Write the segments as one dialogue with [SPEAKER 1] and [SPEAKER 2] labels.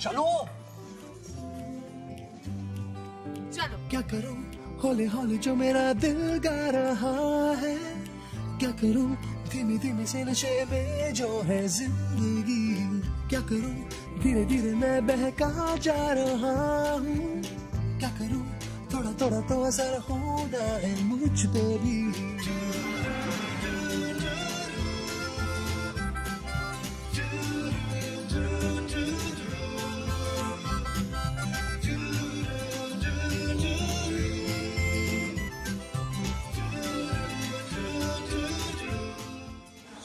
[SPEAKER 1] चलो।
[SPEAKER 2] चलो।
[SPEAKER 1] क्या करूँ? हौले हौले जो मेरा दिल गा रहा है। क्या करूँ? धीमे धीमे से नशे में जो है ज़िंदगी। क्या करूँ? धीरे धीरे मैं बहका जा रहा हूँ। क्या करूँ? थोड़ा थोड़ा तो असर होना है मुझ पे भी।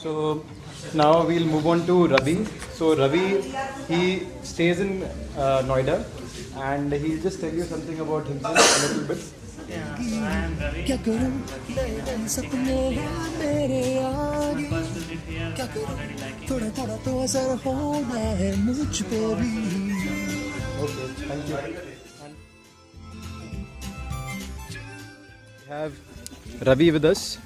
[SPEAKER 3] So now we'll move on to Ravi. So Ravi, he stays in uh, Noida, and he'll just tell you something about himself a little bit.
[SPEAKER 4] Yeah, so I am Ravi.
[SPEAKER 1] क्या करूं नए नए सपने हैं मेरे आगे
[SPEAKER 4] First visit here,
[SPEAKER 1] क्या
[SPEAKER 4] I'm
[SPEAKER 1] करूं
[SPEAKER 4] already liking
[SPEAKER 1] थोड़ा थोड़ा तो असर होना है मुझ पे भी
[SPEAKER 3] Okay, thank you. We have Ravi with us.